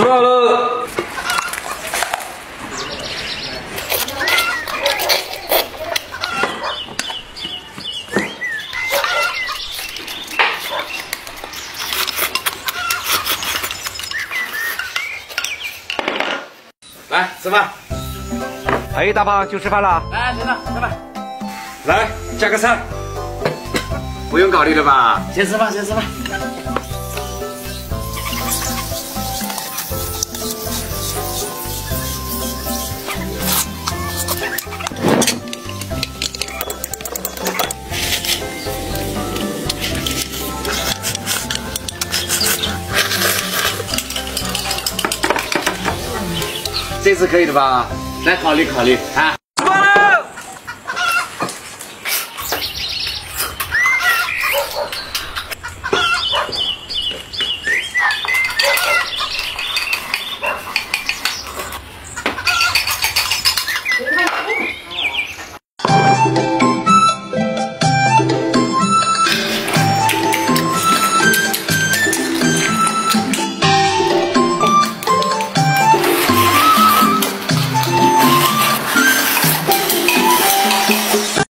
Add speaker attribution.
Speaker 1: 吃饭了。
Speaker 2: 来吃饭。
Speaker 1: 哎，大胖就吃饭了。
Speaker 2: 来，先生吃饭。来加个菜。不用考虑了吧？先吃饭，先吃饭。这次可以的吧？来考虑考虑啊。